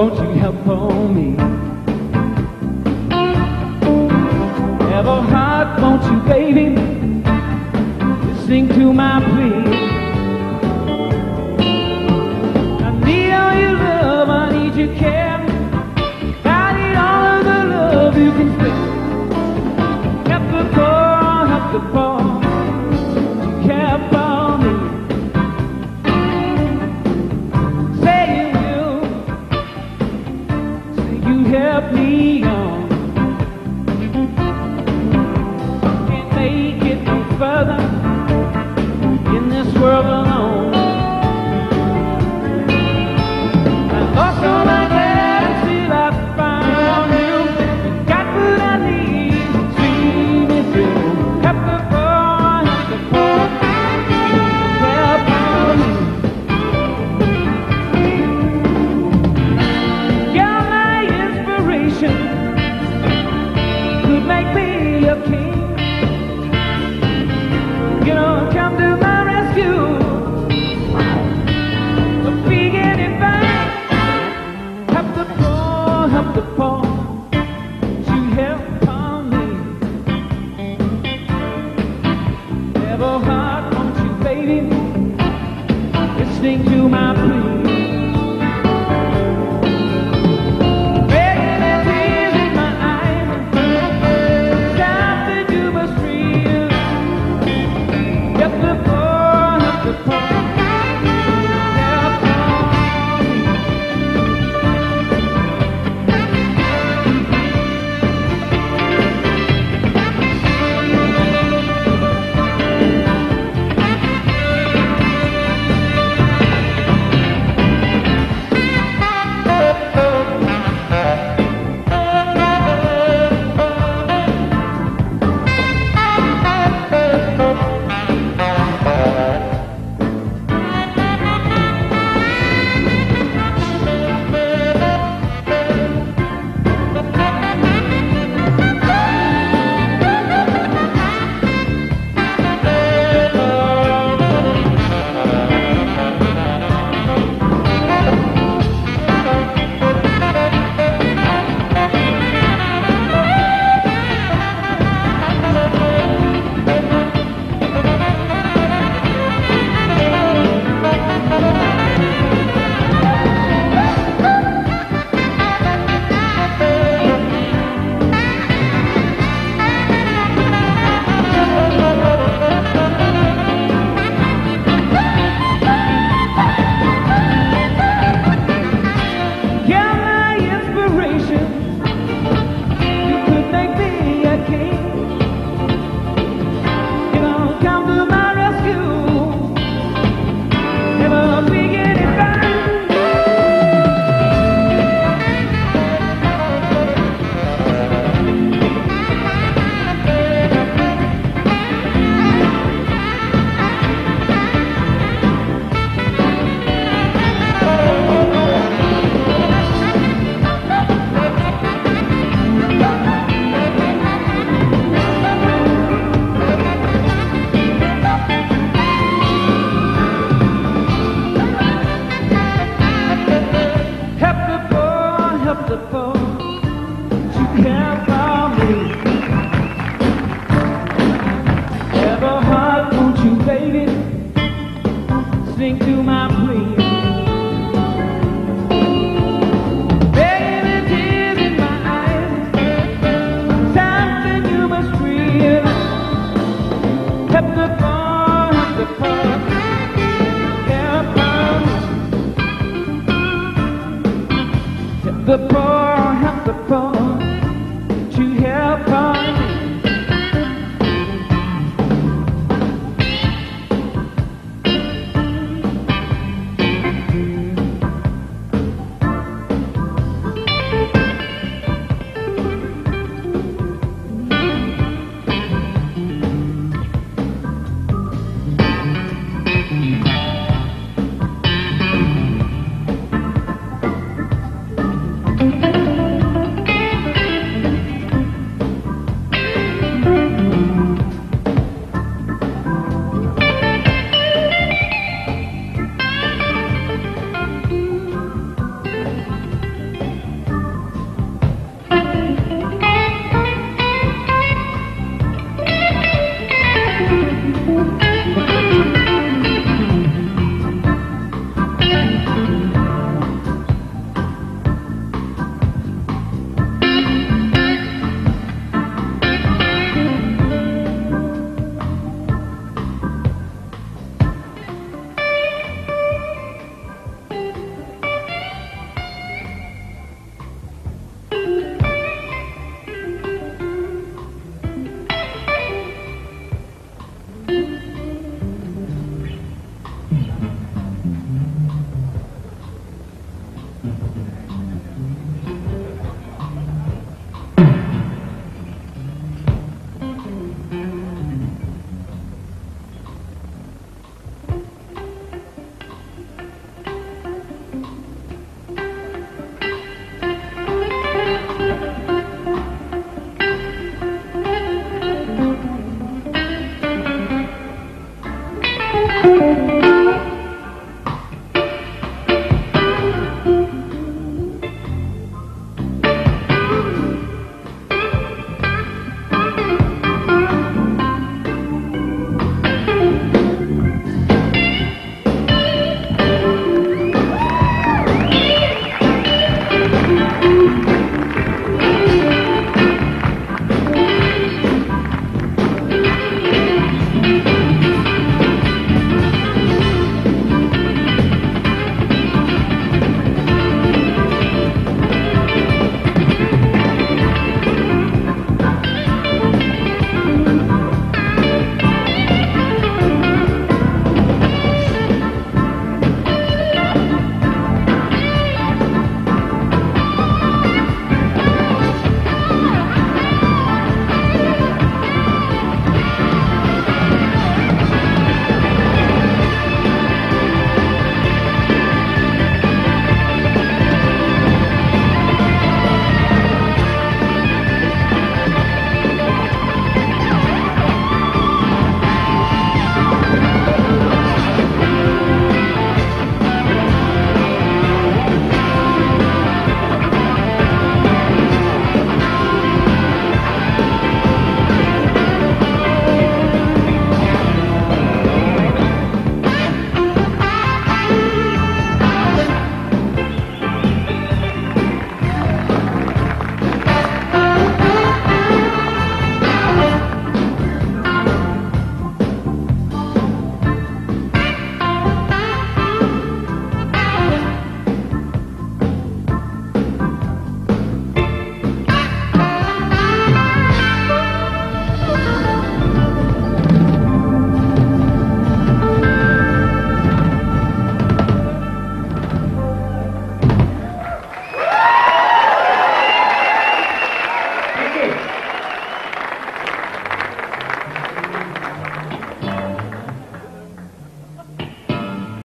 won't you help me? Have a heart, won't you, baby? Listen to my plea. I need all your love, I need your care. I need all of the love you can spare. never heart, won't you, baby? Listening to my 好きです。